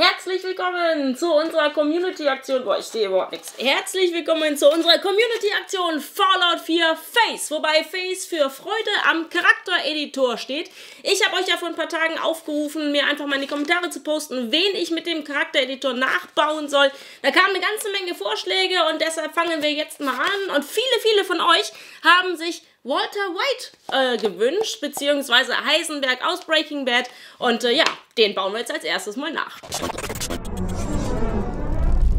Herzlich willkommen zu unserer Community-Aktion. Boah, ich sehe überhaupt nichts. Herzlich willkommen zu unserer Community-Aktion Fallout 4 Face. Wobei Face für Freude am Charaktereditor steht. Ich habe euch ja vor ein paar Tagen aufgerufen, mir einfach mal in die Kommentare zu posten, wen ich mit dem Charaktereditor nachbauen soll. Da kamen eine ganze Menge Vorschläge und deshalb fangen wir jetzt mal an. Und viele, viele von euch haben sich Walter White äh, gewünscht, beziehungsweise Heisenberg aus Breaking Bad. Und äh, ja, den bauen wir jetzt als erstes mal nach.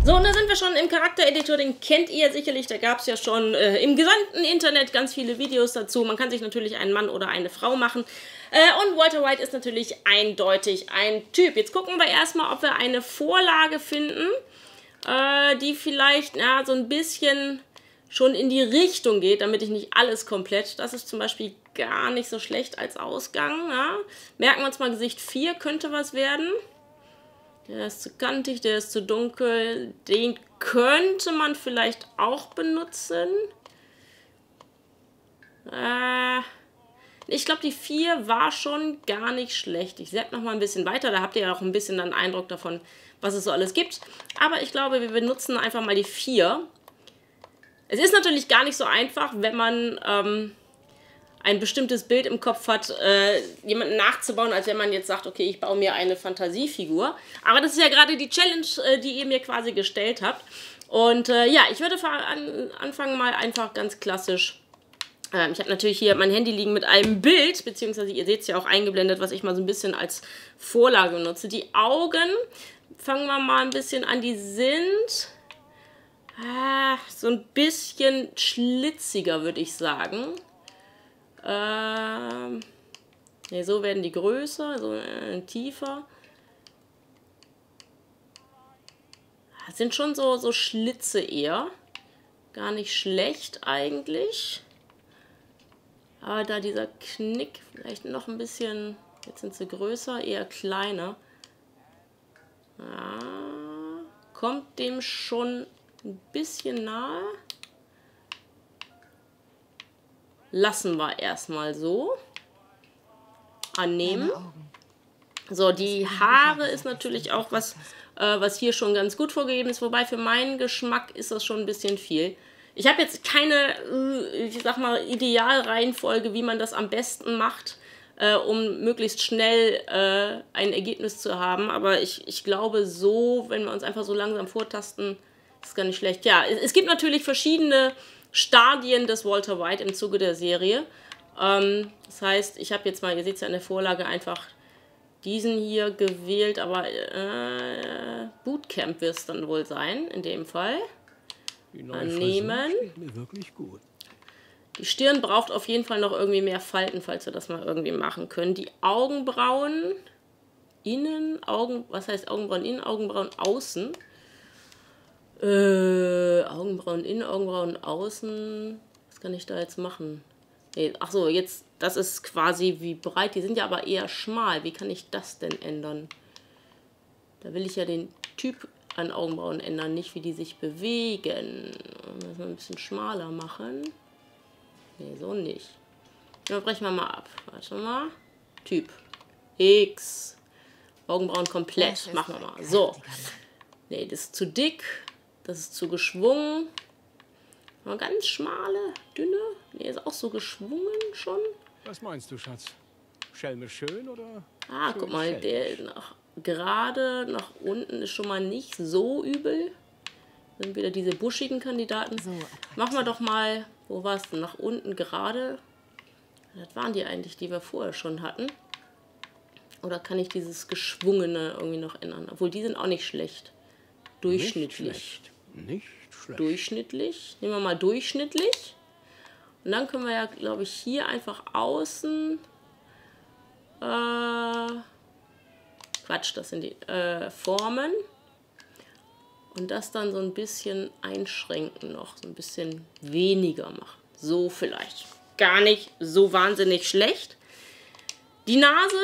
So, und da sind wir schon im Charaktereditor, den kennt ihr sicherlich, da gab es ja schon äh, im gesamten Internet ganz viele Videos dazu. Man kann sich natürlich einen Mann oder eine Frau machen. Äh, und Walter White ist natürlich eindeutig ein Typ. Jetzt gucken wir erstmal, ob wir eine Vorlage finden, äh, die vielleicht na, so ein bisschen schon in die Richtung geht, damit ich nicht alles komplett. Das ist zum Beispiel gar nicht so schlecht als Ausgang. Ja. Merken wir uns mal, Gesicht 4 könnte was werden. Der ist zu kantig, der ist zu dunkel. Den könnte man vielleicht auch benutzen. Äh, ich glaube, die 4 war schon gar nicht schlecht. Ich sepp noch mal ein bisschen weiter. Da habt ihr ja auch ein bisschen dann Eindruck davon, was es so alles gibt. Aber ich glaube, wir benutzen einfach mal die 4 es ist natürlich gar nicht so einfach, wenn man ähm, ein bestimmtes Bild im Kopf hat, äh, jemanden nachzubauen, als wenn man jetzt sagt, okay, ich baue mir eine Fantasiefigur. Aber das ist ja gerade die Challenge, äh, die ihr mir quasi gestellt habt. Und äh, ja, ich würde an, anfangen mal einfach ganz klassisch. Ähm, ich habe natürlich hier mein Handy liegen mit einem Bild, beziehungsweise ihr seht es ja auch eingeblendet, was ich mal so ein bisschen als Vorlage nutze. Die Augen, fangen wir mal ein bisschen an, die sind Ah, so ein bisschen schlitziger, würde ich sagen. Ähm, ne, so werden die größer, so äh, tiefer. Das sind schon so, so Schlitze eher. Gar nicht schlecht eigentlich. Aber da dieser Knick vielleicht noch ein bisschen, jetzt sind sie größer, eher kleiner. Ja, kommt dem schon ein bisschen nahe. Lassen wir erstmal so. Annehmen. So, die Haare ist natürlich auch was, äh, was hier schon ganz gut vorgegeben ist. Wobei für meinen Geschmack ist das schon ein bisschen viel. Ich habe jetzt keine, äh, ich sag mal, Idealreihenfolge, wie man das am besten macht, äh, um möglichst schnell äh, ein Ergebnis zu haben. Aber ich, ich glaube so, wenn wir uns einfach so langsam vortasten, ist gar nicht schlecht. Ja, es gibt natürlich verschiedene Stadien des Walter White im Zuge der Serie. Ähm, das heißt, ich habe jetzt mal, ihr seht es ja in der Vorlage, einfach diesen hier gewählt, aber äh, Bootcamp wird es dann wohl sein, in dem Fall. Annehmen. Die Stirn braucht auf jeden Fall noch irgendwie mehr Falten, falls wir das mal irgendwie machen können. Die Augenbrauen innen, Augen, was heißt Augenbrauen innen, Augenbrauen außen. Äh, Augenbrauen innen, Augenbrauen außen. Was kann ich da jetzt machen? Nee, ach so, jetzt, das ist quasi wie breit. Die sind ja aber eher schmal. Wie kann ich das denn ändern? Da will ich ja den Typ an Augenbrauen ändern, nicht wie die sich bewegen. Das ein bisschen schmaler machen. Nee, so nicht. Dann brechen wir mal ab. Warte mal. Typ. X. Augenbrauen komplett. Machen wir mal. So. Nee, das ist zu dick. Das ist zu geschwungen. Mal ganz schmale, dünne. Nee, ist auch so geschwungen schon. Was meinst du, Schatz? Schelme schön oder? Ah, guck mal, der nach, gerade nach unten ist schon mal nicht so übel. Sind wieder diese buschigen Kandidaten. So, Machen wir doch mal, wo war es denn? Nach unten gerade. Das waren die eigentlich, die wir vorher schon hatten. Oder kann ich dieses Geschwungene irgendwie noch ändern? Obwohl, die sind auch nicht schlecht. Durchschnittlich. Nicht schlecht. Nicht schlecht. Durchschnittlich. Nehmen wir mal durchschnittlich. Und dann können wir ja, glaube ich, hier einfach außen. Äh, Quatsch, das sind die äh, Formen. Und das dann so ein bisschen einschränken noch. So ein bisschen weniger machen. So vielleicht. Gar nicht so wahnsinnig schlecht. Die Nase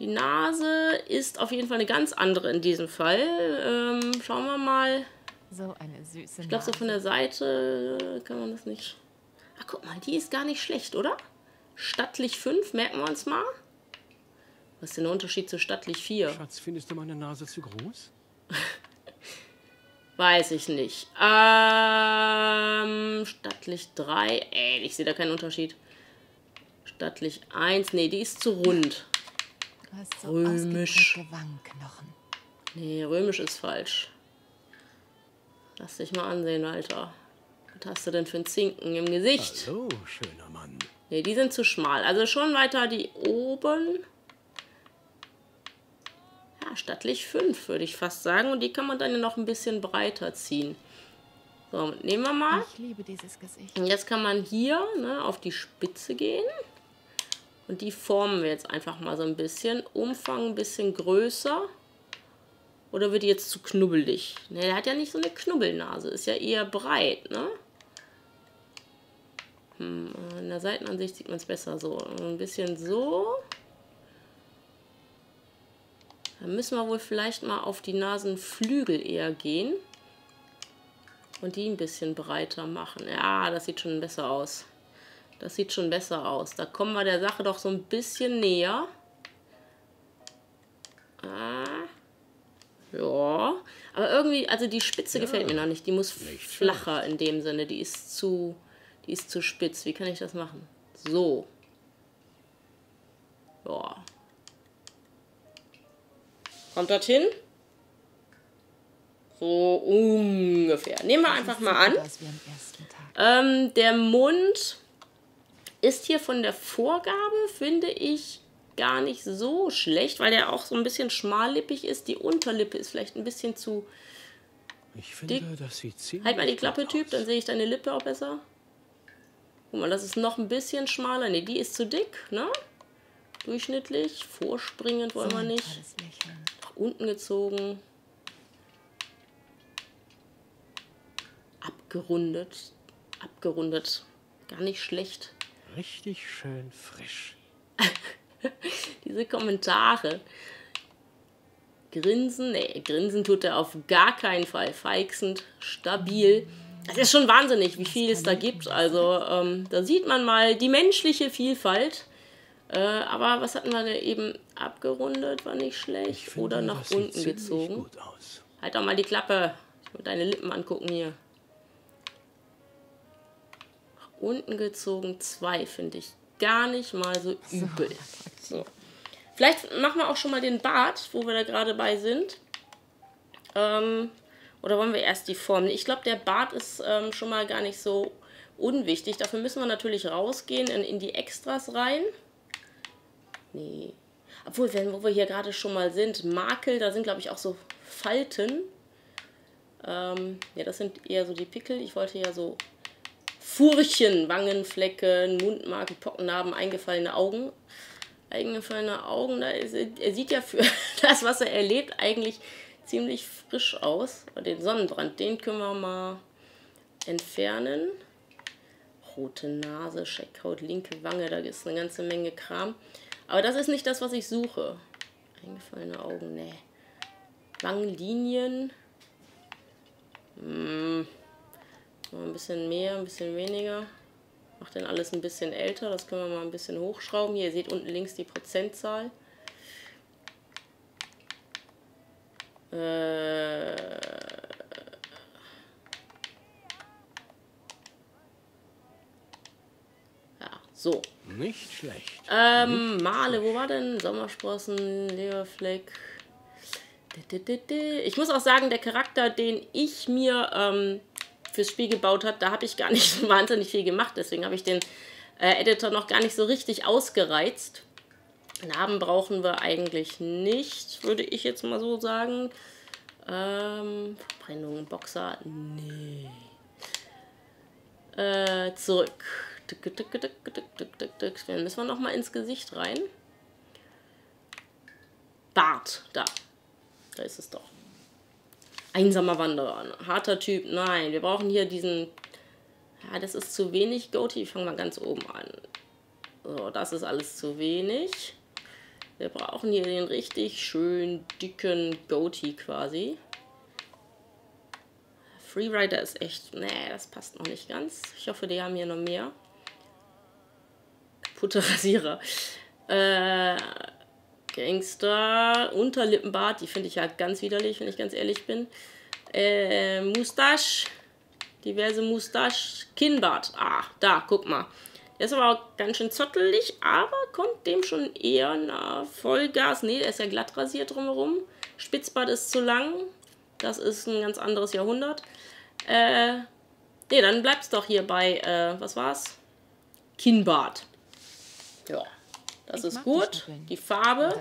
die Nase ist auf jeden Fall eine ganz andere in diesem Fall. Ähm, schauen wir mal. So eine süße Ich glaube, so von der Seite kann man das nicht. Ach, guck mal, die ist gar nicht schlecht, oder? Stattlich 5, merken wir uns mal. Was ist denn der Unterschied zu stattlich 4? Schatz, findest du meine Nase zu groß? Weiß ich nicht. Ähm, stattlich 3. Ey, ich sehe da keinen Unterschied. Stattlich 1. Nee, die ist zu rund. Du hast so Römisch. Wangenknochen. Nee, römisch ist falsch. Lass dich mal ansehen, Alter. Was hast du denn für ein Zinken im Gesicht? Hallo, schöner Mann. Nee, die sind zu schmal. Also schon weiter die oben. Ja, stattlich 5, würde ich fast sagen. Und die kann man dann ja noch ein bisschen breiter ziehen. So, nehmen wir mal. Ich liebe dieses Gesicht. Und jetzt kann man hier ne, auf die Spitze gehen. Und die formen wir jetzt einfach mal so ein bisschen. Umfang ein bisschen größer. Oder wird die jetzt zu knubbelig? Ne, der hat ja nicht so eine Knubbelnase. Ist ja eher breit, ne? Hm, in der Seitenansicht sieht man es besser so. Ein bisschen so. Dann müssen wir wohl vielleicht mal auf die Nasenflügel eher gehen. Und die ein bisschen breiter machen. Ja, das sieht schon besser aus. Das sieht schon besser aus. Da kommen wir der Sache doch so ein bisschen näher. Ah. Ja. Aber irgendwie, also die Spitze gefällt mir noch nicht. Die muss Nicht flacher in dem Sinne. Die ist zu, die ist zu spitz. Wie kann ich das machen? So. Ja. Kommt das hin? So ungefähr. Nehmen wir einfach mal an. Ähm, der Mund ist hier von der Vorgabe, finde ich, gar nicht so schlecht, weil der auch so ein bisschen schmallippig ist. Die Unterlippe ist vielleicht ein bisschen zu. Ich finde, das sieht ziemlich Halt mal die Klappe, Typ, aus. dann sehe ich deine Lippe auch besser. Guck mal, das ist noch ein bisschen schmaler. Ne, die ist zu dick, ne? Durchschnittlich. Vorspringend wollen So wir nicht. Nach unten gezogen. Abgerundet. Abgerundet. Gar nicht schlecht. Richtig schön frisch. Diese Kommentare. Grinsen, nee, grinsen tut er auf gar keinen Fall. Feixend, stabil. Das ist schon wahnsinnig, wie viel es da gibt. Also, ähm, da sieht man mal die menschliche Vielfalt. Äh, aber was hatten wir da eben? Abgerundet war nicht Ich schlecht. finde, Oder nach unten gezogen. Halt doch mal die Klappe. Ich will deine Lippen angucken hier. Unten gezogen, zwei finde ich gar nicht mal so übel. So. Vielleicht machen wir auch schon mal den Bart, wo wir da gerade bei sind. Ähm, oder wollen wir erst die Form? Ich glaube, der Bart ist ähm, schon mal gar nicht so unwichtig. Dafür müssen wir natürlich rausgehen in, in die Extras rein. Nee. Obwohl, wenn, wo wir hier gerade schon mal sind, Makel, da sind, glaube ich, auch so Falten. Ähm, ja, das sind eher so die Pickel. Ich wollte ja so Furchen, Wangenflecken, Mundmarken, Pockennarben, eingefallene Augen. Eingefallene Augen, da ist, er sieht ja für das, was er erlebt, eigentlich ziemlich frisch aus. Den Sonnenbrand, den können wir mal entfernen. Rote Nase, Scheckhaut, linke Wange, da ist eine ganze Menge Kram. Aber das ist nicht das, was ich suche. Eingefallene Augen, ne. Wangenlinien. Hm. Mal ein bisschen mehr, ein bisschen weniger. Macht dann alles ein bisschen älter. Das können wir mal ein bisschen hochschrauben. Hier, ihr seht unten links die Prozentzahl. Äh, ja, so. Nicht schlecht. Ähm, Male, wo war denn? Sommersprossen, Leberfleck. Ich muss auch sagen, der Charakter, den ich mir ähm, fürs Spiel gebaut habe, da habe ich gar nicht wahnsinnig viel gemacht. Deswegen habe ich den äh, Editor noch gar nicht so richtig ausgereizt. Narben brauchen wir eigentlich nicht, würde ich jetzt mal so sagen. Ähm, Verbrennung, Boxer, nee. Äh, zurück. Tick, tick, tick, tick, tick, tick. Dann müssen wir noch mal ins Gesicht rein. Bart, da. Da ist es doch. Einsamer Wanderer. Harter Typ, nein. Wir brauchen hier diesen... Ja, das ist zu wenig. Goatee, fangen wir ganz oben an. So, das ist alles zu wenig. Wir brauchen hier den richtig schön dicken Goatee quasi. Freerider ist echt... Nee, das passt noch nicht ganz. Ich hoffe, die haben hier noch mehr. Kaputte Rasierer. Äh, Gangster, Unterlippenbart, die finde ich ja ganz widerlich, wenn ich ganz ehrlich bin. Äh, Mustache, diverse Mustache, Kinnbart. Ah, da, guck mal. Der ist aber auch ganz schön zottelig, aber kommt dem schon eher nach Vollgas. Nee, der ist ja glatt rasiert drumherum. Spitzbart ist zu lang. Das ist ein ganz anderes Jahrhundert. Äh, nee, dann bleibt's doch hier bei, äh, was war's? Kinnbart. Ja, das Ich ist die gut. Schnippeln. Die Farbe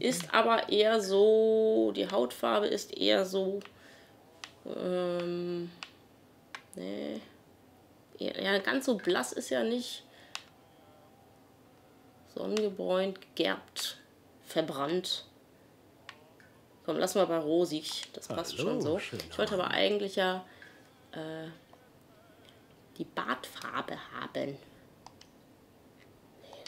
ist Kinn. aber eher so, die Hautfarbe ist eher so, ähm, nee, ja, ganz so blass ist ja nicht. Sonnengebräunt, gegerbt, verbrannt. Komm, lass mal bei rosig, das passt Hallo, schon so. Ich wollte aber eigentlich ja äh, die Bartfarbe haben.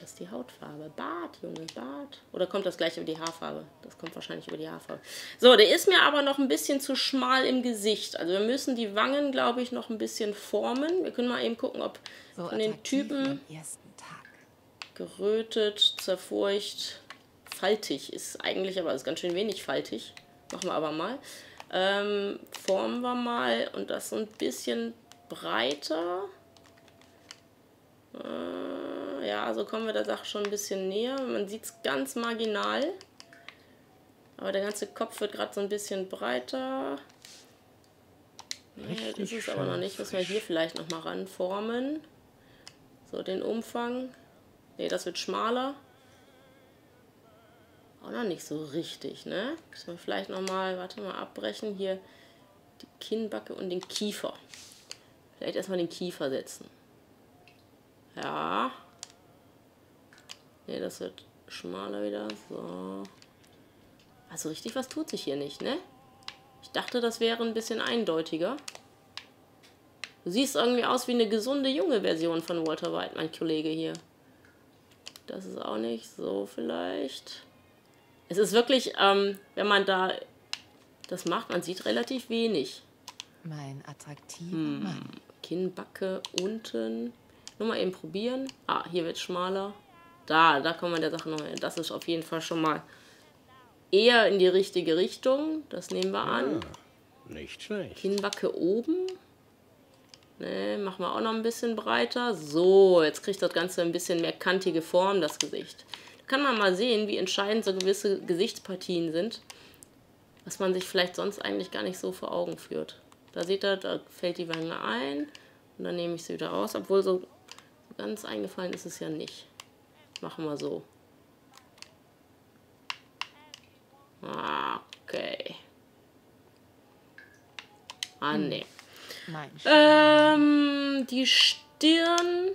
Das ist die Hautfarbe. Bart, Junge, Bart. Oder kommt das gleich über die Haarfarbe? Das kommt wahrscheinlich über die Haarfarbe. So, der ist mir aber noch ein bisschen zu schmal im Gesicht. Also wir müssen die Wangen, glaube ich, noch ein bisschen formen. Wir können mal eben gucken, ob So von den Typen gerötet, zerfurcht, faltig ist eigentlich, aber ist ganz schön wenig faltig. Machen wir aber mal. Ähm, formen wir mal und das so ein bisschen breiter. Äh, ja, so kommen wir der Sache schon ein bisschen näher. Man sieht es ganz marginal. Aber der ganze Kopf wird gerade so ein bisschen breiter. Nee, das Richtig ist es aber noch nicht. Müssen wir hier vielleicht noch mal ranformen. So, den Umfang. Ne, das wird schmaler. Auch noch nicht so richtig, ne? Müssen wir vielleicht noch mal, warte mal, abbrechen. Hier die Kinnbacke und den Kiefer. Vielleicht erstmal den Kiefer setzen. Ja. Ne, das wird schmaler wieder. So. Also richtig was tut sich hier nicht, ne? Ich dachte, das wäre ein bisschen eindeutiger. Du siehst irgendwie aus wie eine gesunde junge Version von Walter White, mein Kollege hier. Das ist auch nicht so vielleicht. Es ist wirklich, ähm, wenn man da das macht, man sieht relativ wenig. Mein attraktiver Hm. Mann. Kinnbacke unten. Nur mal eben probieren. Ah, hier wird schmaler. Da, da kommen wir der Sache noch hin. Das ist auf jeden Fall schon mal eher in die richtige Richtung. Das nehmen wir an. Nicht schlecht. Kinnbacke oben. Ne, machen wir auch noch ein bisschen breiter. So, jetzt kriegt das Ganze ein bisschen mehr kantige Form, das Gesicht. Da kann man mal sehen, wie entscheidend so gewisse Gesichtspartien sind, was man sich vielleicht sonst eigentlich gar nicht so vor Augen führt. Da seht ihr, da fällt die Wange ein und dann nehme ich sie wieder raus, obwohl so ganz eingefallen ist es ja nicht. Machen wir so. Okay. Ah, nee. Mein Sch Ähm, die Stirn.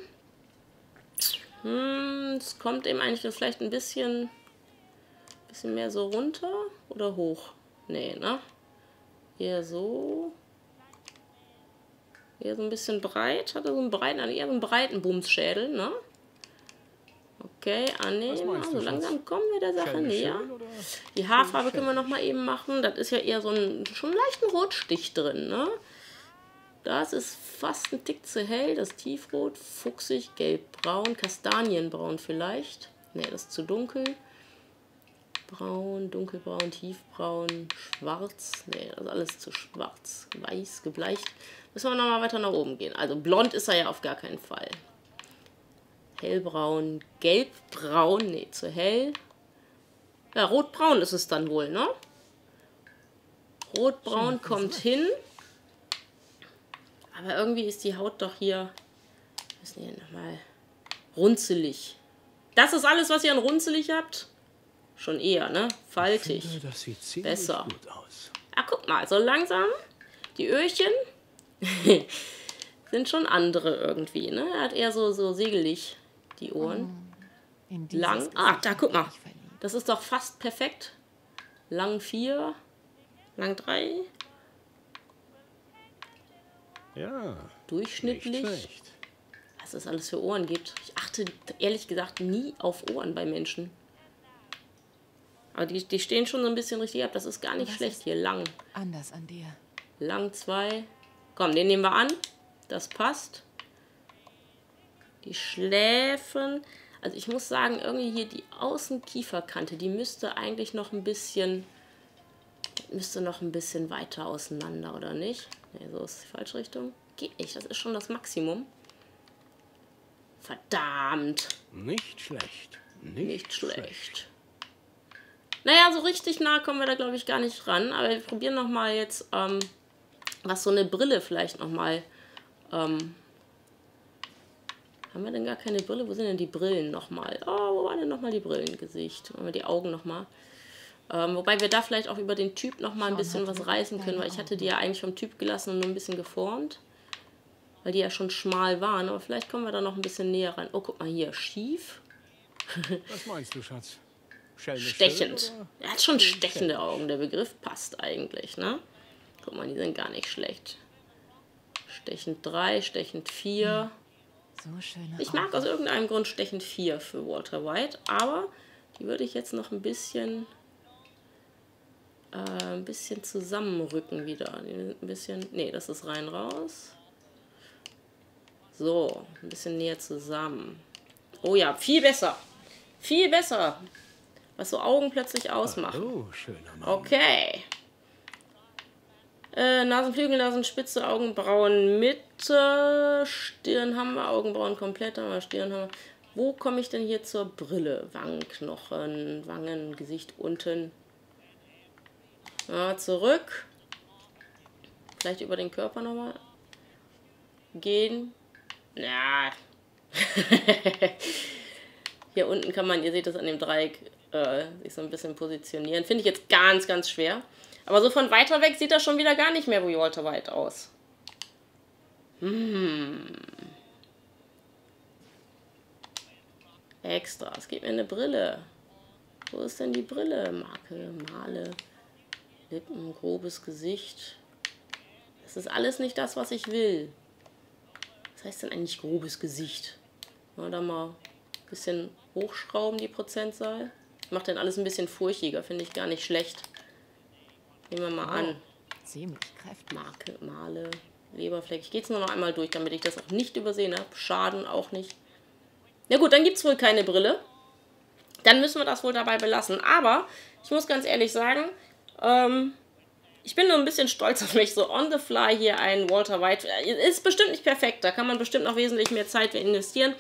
Hm, es kommt eben eigentlich vielleicht ein bisschen, bisschen mehr so runter oder hoch. Nee, ne? Eher so. Eher so ein bisschen breit. Hat er so einen breiten, eher so einen breiten Bumsschädel, ne? Okay, annehmen. du, Also langsam kommen wir der Sache näher. Die Haarfarbe können wir noch mal eben machen. Das ist ja eher so ein schon leichten Rotstich drin, ne? Das ist fast ein Tick zu hell. Das Tiefrot, fuchsig, gelbbraun, kastanienbraun vielleicht. Ne, das ist zu dunkel. Braun, dunkelbraun, tiefbraun, schwarz. Ne, das ist alles zu schwarz. Weiß, gebleicht. Müssen wir noch mal weiter nach oben gehen. Also blond ist er ja auf gar keinen Fall. Hellbraun, gelbbraun, ne, zu hell. Ja, rotbraun ist es dann wohl, ne? Rotbraun kommt hin. Aber irgendwie ist die Haut doch hier, müssen hier nochmal, runzelig. Das ist alles, was ihr an runzelig habt? Schon eher, ne? Faltig. Ja, das sieht ziemlich Besser. gut aus. Ah, guck mal, so langsam. Die Öhrchen sind schon andere irgendwie, ne? Er hat eher so, so segelig die Ohren. in dieses Lang. Ah, da guck mal. Das ist doch fast perfekt. Lang 4, lang 3, Ja, durchschnittlich. Was es alles für Ohren gibt. Ich achte ehrlich gesagt nie auf Ohren bei Menschen. Aber die, die stehen schon so ein bisschen richtig ab. Das ist gar nicht Was schlecht hier. Lang. Anders an dir. Lang 2. Komm, den nehmen wir an. Das passt. Die Schläfen. Also ich muss sagen, irgendwie hier die Außenkieferkante, die müsste eigentlich noch ein bisschen, müsste noch ein bisschen weiter auseinander, oder nicht? Ne, so ist die falsche Richtung. Geht nicht, das ist schon das Maximum. Verdammt. Nicht schlecht. Nicht, Nicht schlecht. Naja, so richtig nah kommen wir da, glaube ich, gar nicht ran. Aber wir probieren noch mal jetzt, ähm, was so eine Brille vielleicht noch mal... Ähm, haben wir denn gar keine Brille? Wo sind denn die Brillen noch mal? Oh, wo waren denn noch mal die Brillengesicht? Machen wir die Augen noch mal. Ähm, wobei wir da vielleicht auch über den Typ noch mal ein bisschen was reißen können, weil ich hatte die ja eigentlich vom Typ gelassen und nur ein bisschen geformt. Weil die ja schon schmal waren. Aber vielleicht kommen wir da noch ein bisschen näher rein. Oh, guck mal hier. Schief. Was meinst du, Schatz? Schelmisch Stechend. Er hat schon stechende Augen. Der Begriff passt eigentlich, ne? Guck mal, die sind gar nicht schlecht. Stechend 3, stechend 4. So schöne Ich mag Augen. aus irgendeinem Grund stechend 4 für Walter White, aber die würde ich jetzt noch ein bisschen äh, ein bisschen zusammenrücken wieder. Ein bisschen. Nee, das ist rein raus. So, ein bisschen näher zusammen. Oh ja, viel besser. Viel besser. Was so Augen plötzlich ausmachen. Oh, schöner Mann. Okay. Äh, Nasenflügel, Nasenspitze, Augenbrauen Mitte, Stirn haben wir, Augenbrauen komplett haben wir, Stirn haben wir. Wo komme ich denn hier zur Brille? Wangenknochen, Wangen, Gesicht unten. Ja, zurück. Vielleicht über den Körper nochmal. Gehen. Ja. Hier unten kann man, ihr seht das an dem Dreieck, äh, sich so ein bisschen positionieren. Finde ich jetzt ganz, ganz schwer. Aber so von weiter weg sieht das schon wieder gar nicht mehr wie Walter White aus. Hm. Extra. Es gibt mir eine Brille. Wo ist denn die Brille? Marke, Male, Lippen, grobes Gesicht. Das ist alles nicht das, was ich will. Was heißt denn eigentlich grobes Gesicht? Mal da mal ein bisschen hochschrauben, die Prozentzahl. Macht dann alles ein bisschen furchiger, finde ich gar nicht schlecht. Nehmen wir mal an. Ziemlich kräftig. Marke, Male, Leberfleck. Ich gehe jetzt nur noch einmal durch, damit ich das auch nicht übersehen habe. Schaden auch nicht. Na gut, dann gibt es wohl keine Brille. Dann müssen wir das wohl dabei belassen. Aber ich muss ganz ehrlich sagen, ähm, ich bin nur ein bisschen stolz auf mich, so on the fly hier ein Walter White. Ist bestimmt nicht perfekt, da kann man bestimmt noch wesentlich mehr Zeit investieren.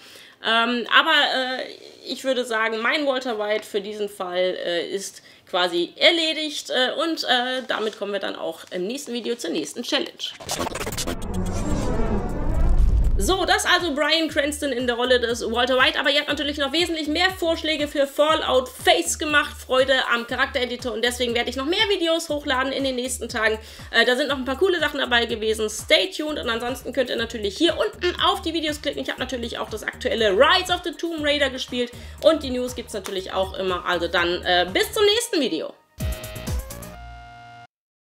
Ähm, aber äh, ich würde sagen, mein Walter White für diesen Fall äh, ist quasi erledigt. Äh, und äh, damit kommen wir dann auch im nächsten Video zur nächsten Challenge. So, das also Brian Cranston in der Rolle des Walter White. Aber ihr habt natürlich noch wesentlich mehr Vorschläge für Fallout Face gemacht. Freude am Charaktereditor. Und deswegen werde ich noch mehr Videos hochladen in den nächsten Tagen. Äh, da sind noch ein paar coole Sachen dabei gewesen. Stay tuned. Und ansonsten könnt ihr natürlich hier unten auf die Videos klicken. Ich habe natürlich auch das aktuelle Rise of the Tomb Raider gespielt. Und die News gibt es natürlich auch immer. Also dann äh, bis zum nächsten Video.